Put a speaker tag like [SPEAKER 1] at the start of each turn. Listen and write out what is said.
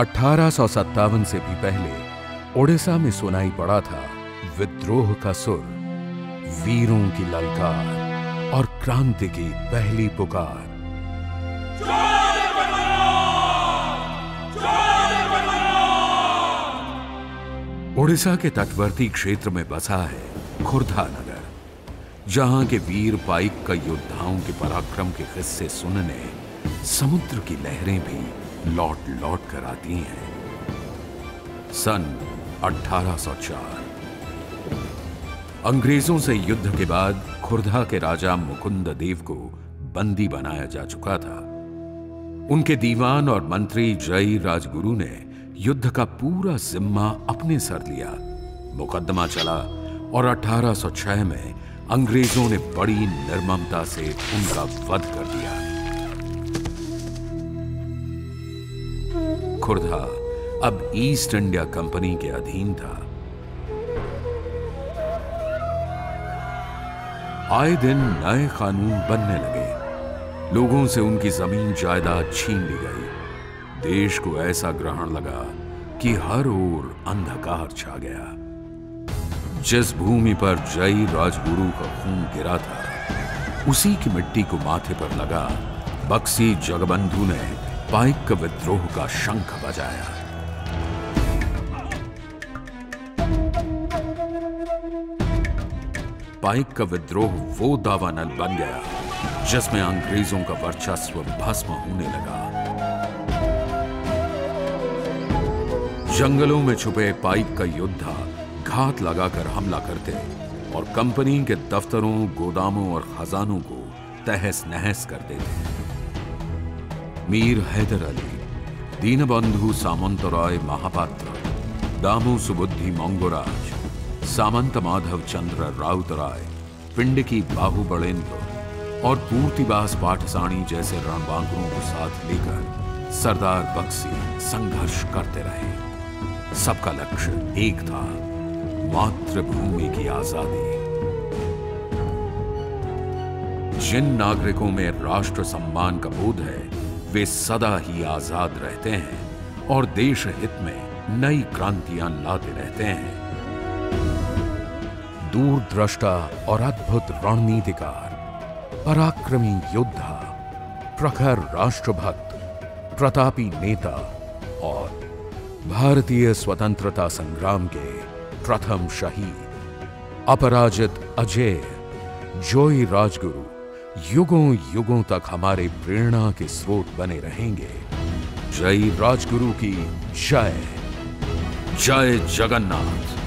[SPEAKER 1] अठारह से भी पहले ओडिशा में सुनाई पड़ा था विद्रोह का सुर, वीरों की ललकार और क्रांति की पहली पुकार। ओडिशा के तटवर्ती क्षेत्र में बसा है खुर्धा नगर, जहाँ के वीर पाइक का योद्धाओं के पराक्रम के किस्से सुनने, समुद्र की लहरें भी लौट लौट कर आती हैं। सन 1804 अंग्रेज़ों से युद्ध के बाद खुर्दा के राजा मुकुंद देव को बंदी बनाया जा चुका था। उनके दीवान और मंत्री जय राजगुरु ने युद्ध का पूरा जिम्मा अपने सर लिया। मुकदमा चला और 1806 में अंग्रेज़ों ने बड़ी निर्ममता से उनका वध कर दिया। खुर्दा अब ईस्ट इंडिया कंपनी के अधीन था। आए दिन नए कानून बनने लगे। लोगों से उनकी ज़मीन जायदाद छीन ली गई। देश को ऐसा ग्रहण लगा कि हर ओर अंधकार छा गया। जिस भूमि पर जय राजगुरु का खून गिरा था, उसी की मिट्टी को माथे पर लगा बक्सी जगबंधु ने पाइक विद्रोह का शंख बजाया पाइक का विद्रोह वो दावानल बन गया जिसमें अंग्रेज़ों का वर्चस्व भस्म होने लगा जंगलों में छुपे पाइक का योद्धा घात लगाकर हमला करते और कंपनी के दफ्तरों गोदामों और खजानों को तहस नहस कर देते मीर हैदर अली दीनबंधु सामंतराय महापात्र दामू सुबुद्धि मंगोराज सामंत माधव चंद्र राउतराय पिंड की बाहुबड़ेन्द्र और पूर्तिबास पाठसाणी जैसे रणबांकुरों को साथ लेकर सरदार बक्सी संघर्ष करते रहे। सबका लक्ष्य एक था, मातृभूमि की आज़ादी। जिन नागरिकों में राष्ट्र सम्मान का बोध है वे सदा ही आज़ाद रहते हैं और देश हित में नई क्रांतियाँ लाते रहते हैं। दूरद्रष्टा और अद्भुत रणनीतिकार, पराक्रमी योद्धा, प्रखर राष्ट्रभक्त, प्रतापी नेता और भारतीय स्वतंत्रता संग्राम के प्रथम शहीद, अपराजित अजय, जोई राजगुरु। युगों युगों तक हमारे प्रेरणा के स्रोत बने रहेंगे। जय राजगुरु की जय। जय जगन्नाथ।